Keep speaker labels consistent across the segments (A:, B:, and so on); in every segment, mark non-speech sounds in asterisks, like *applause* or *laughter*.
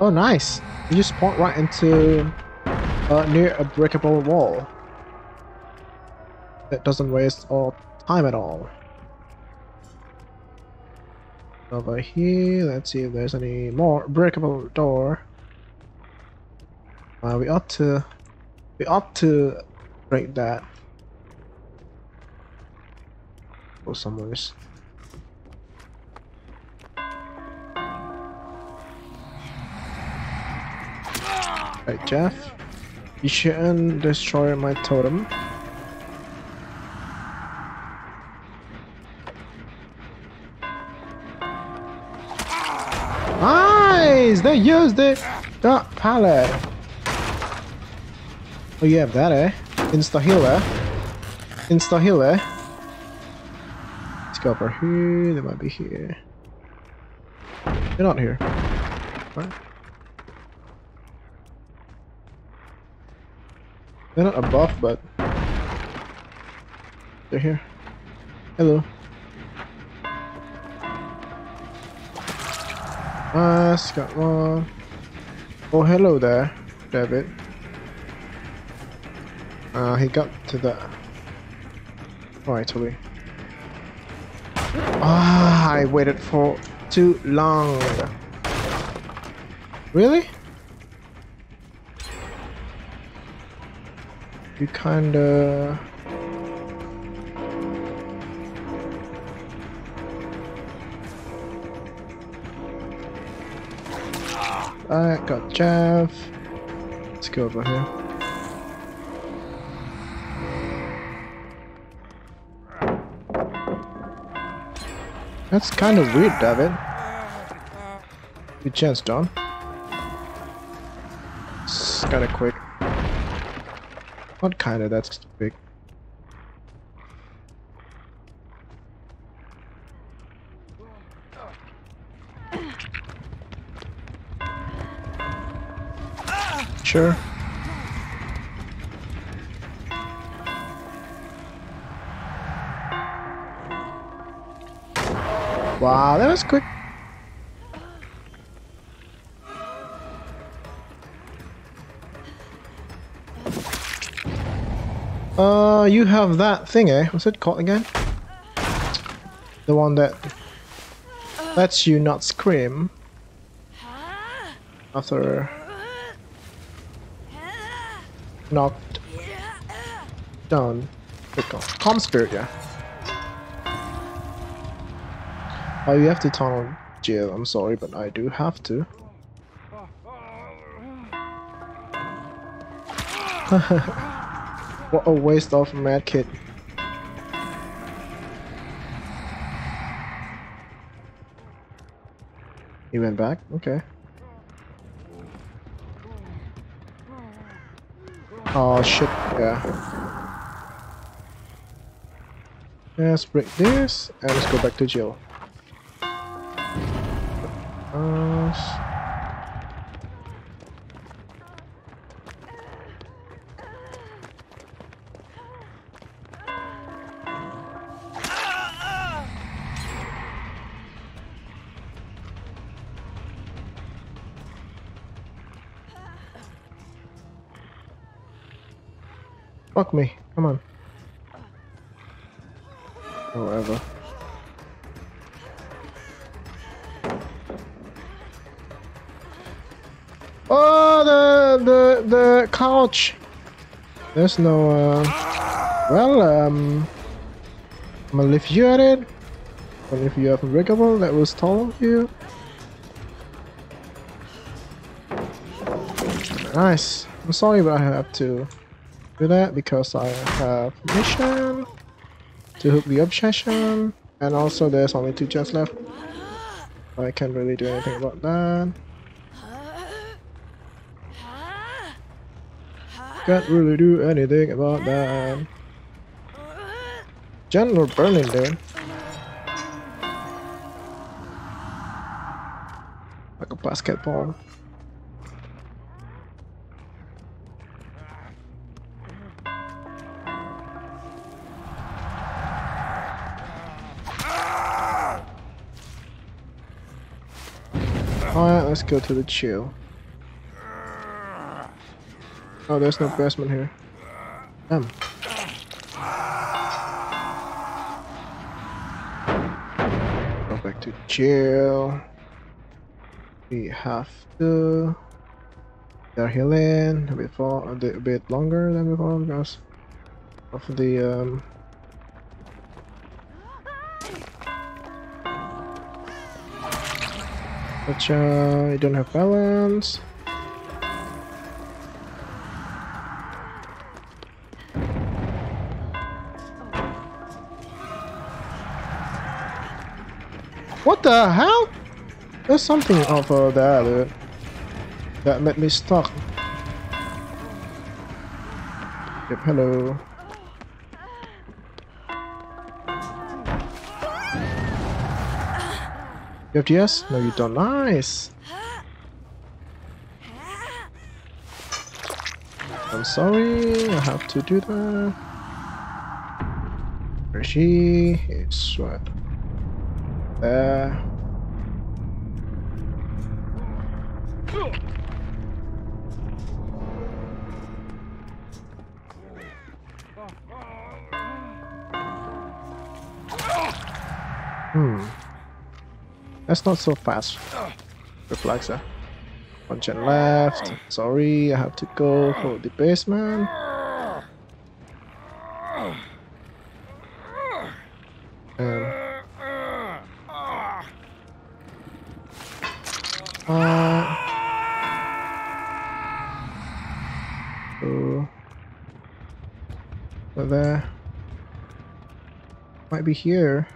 A: Oh, nice. You just spawn right into uh, near a breakable wall. It doesn't waste all time at all. Over here, let's see if there's any more breakable door. Uh, we ought to, we ought to break that. Go somewheres. Right, Jeff. You shouldn't destroy my totem. Nice! They used it! That pallet! Oh, you have that, eh? Insta healer. Insta healer. Let's go over here. They might be here. They're not here. What? They're not above, but they're here. Hello. Uh, got one. Oh, hello there, David. Uh, he got to the right away. Ah, I waited for too long. Really? You kinda... I got Jeff. Let's go over here. That's kind of weird, David. Good chance, John. It's kinda quick. What kinda, that's big. Sure. Wow, that was quick. Uh, you have that thing, eh? What's it called again? The one that lets you not scream after knocked down. Calm spirit, yeah. Oh, you have to turn on Jill. I'm sorry, but I do have to. *laughs* what a waste of medkit. He went back? Okay. Oh shit, yeah. Let's break this and let's go back to Jill. Uh, Fuck me, come on. Whatever. Oh, the the the couch. There's no. Uh, well, um, I'm gonna leave you at it. But if you have a riggable that was told you. Nice. I'm sorry, but I have to do that because I have mission to hook the obsession, and also there's only two chests left. I can't really do anything about that. Can't really do anything about that. General burning, dude. Like a basketball. Alright, let's go to the chill. Oh, there's no basement here. Damn. Go back to chill. We have to... They're healing a bit, for, a bit longer than before because of the um, Uh, you don't have balance. What the hell? There's something over there, dude. That made me stuck. Yep, hello. You have DS? No, you don't. Nice! I'm sorry, I have to do that. Where is she? It's what? There. Hmm. That's not so fast. Reflexer. One gen left. Sorry, I have to go for the basement. Um. Uh. So. Over there. Might be here.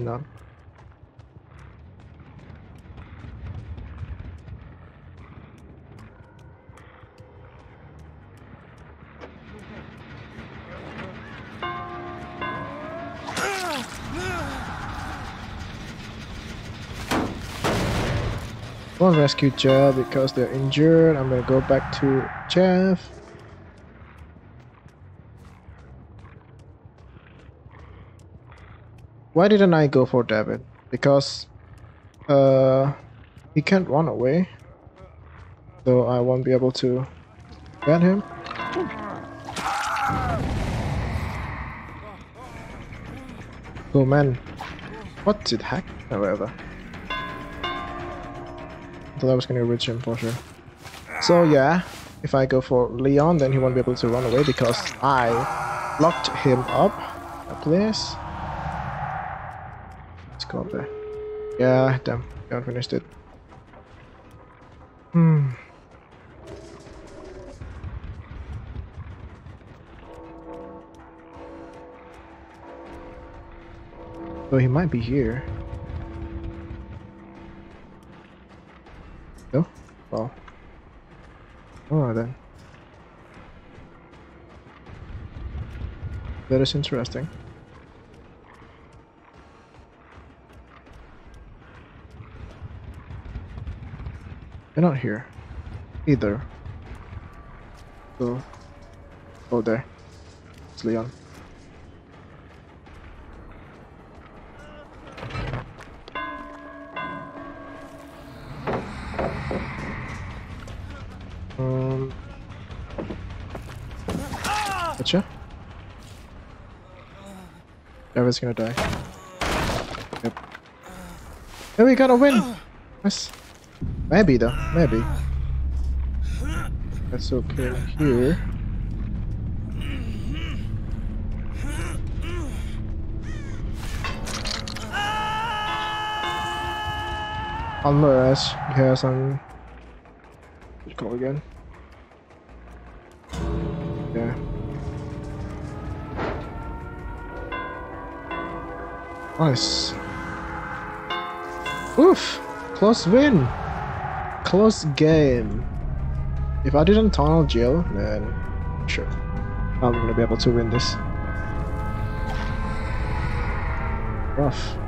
A: Not. Rescue Jeff because they're injured. I'm gonna go back to Jeff. Why didn't I go for David? Because uh, he can't run away. So I won't be able to get him. Oh man. What the heck? However. I thought I was gonna reach him for sure. So yeah, if I go for Leon, then he won't be able to run away because I locked him up. Please. Go up there. Yeah, damn, haven't finished it. Hmm. So he might be here. No? Well. Oh then. That is interesting. They're not here. Either. So. Oh, there. It's Leon. Um. Gotcha. Everyone's gonna die. Yep. Hey, we gotta win! Nice. Maybe though, maybe. That's okay here. Unless he has some what you call again? Yeah. Nice. Oof! Close win! Close game. If I didn't tunnel Jill, then sure. I'm gonna be able to win this. Rough.